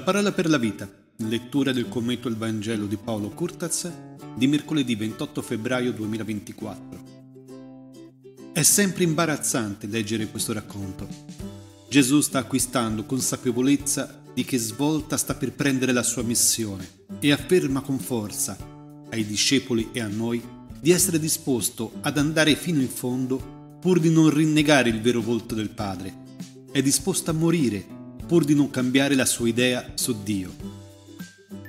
parola per la vita. Lettura del commento al Vangelo di Paolo Curtaz di mercoledì 28 febbraio 2024. È sempre imbarazzante leggere questo racconto. Gesù sta acquistando consapevolezza di che svolta sta per prendere la sua missione e afferma con forza ai discepoli e a noi di essere disposto ad andare fino in fondo pur di non rinnegare il vero volto del Padre. È disposto a morire pur di non cambiare la sua idea su Dio.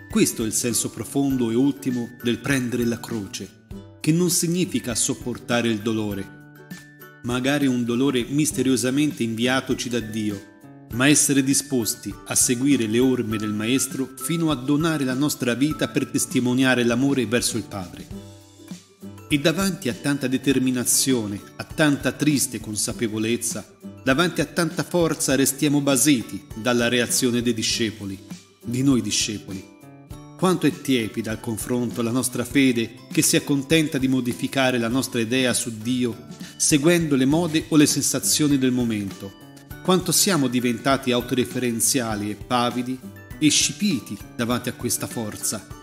Questo è il senso profondo e ultimo del prendere la croce, che non significa sopportare il dolore, magari un dolore misteriosamente inviatoci da Dio, ma essere disposti a seguire le orme del Maestro fino a donare la nostra vita per testimoniare l'amore verso il Padre. E davanti a tanta determinazione, a tanta triste consapevolezza, davanti a tanta forza restiamo basiti dalla reazione dei discepoli, di noi discepoli. Quanto è tiepida al confronto la nostra fede che si accontenta di modificare la nostra idea su Dio, seguendo le mode o le sensazioni del momento. Quanto siamo diventati autoreferenziali e pavidi e scipiti davanti a questa forza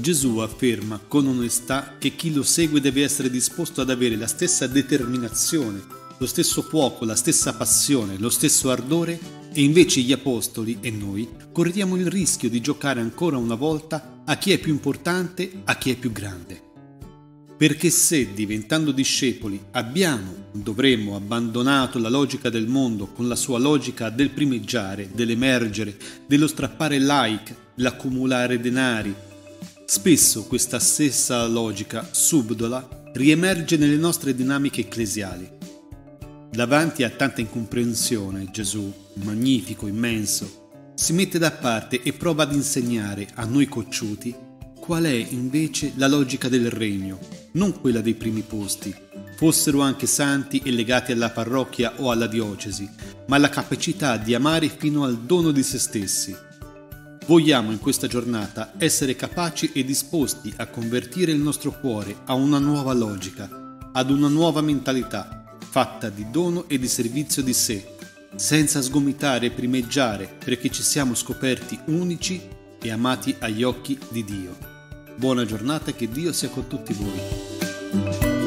Gesù afferma con onestà che chi lo segue deve essere disposto ad avere la stessa determinazione, lo stesso fuoco, la stessa passione, lo stesso ardore e invece gli apostoli e noi corriamo il rischio di giocare ancora una volta a chi è più importante, a chi è più grande. Perché se diventando discepoli abbiamo, dovremmo, abbandonato la logica del mondo con la sua logica del primeggiare, dell'emergere, dello strappare like, l'accumulare denari, Spesso questa stessa logica subdola riemerge nelle nostre dinamiche ecclesiali. Davanti a tanta incomprensione, Gesù, magnifico, immenso, si mette da parte e prova ad insegnare a noi cocciuti qual è invece la logica del regno, non quella dei primi posti, fossero anche santi e legati alla parrocchia o alla diocesi, ma la capacità di amare fino al dono di se stessi. Vogliamo in questa giornata essere capaci e disposti a convertire il nostro cuore a una nuova logica, ad una nuova mentalità, fatta di dono e di servizio di sé, senza sgomitare e primeggiare perché ci siamo scoperti unici e amati agli occhi di Dio. Buona giornata e che Dio sia con tutti voi.